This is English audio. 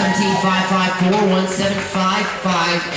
SMT 554 1755